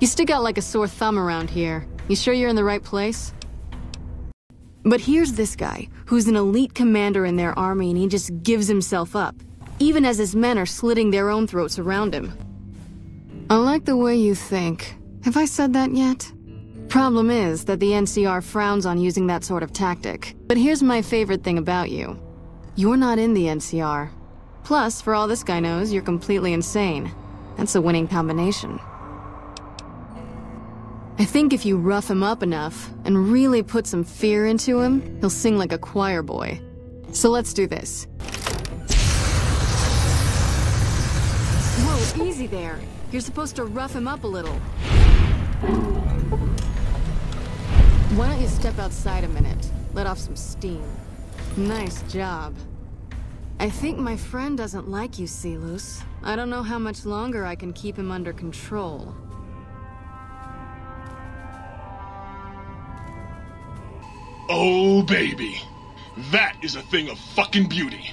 You stick out like a sore thumb around here. You sure you're in the right place? But here's this guy, who's an elite commander in their army and he just gives himself up, even as his men are slitting their own throats around him. I like the way you think. Have I said that yet? Problem is that the NCR frowns on using that sort of tactic. But here's my favorite thing about you. You're not in the NCR. Plus, for all this guy knows, you're completely insane. That's a winning combination. I think if you rough him up enough, and really put some fear into him, he'll sing like a choir boy. So let's do this. Whoa, easy there. You're supposed to rough him up a little. Why don't you step outside a minute? Let off some steam. Nice job. I think my friend doesn't like you, Silus. I don't know how much longer I can keep him under control. Oh, baby. That is a thing of fucking beauty.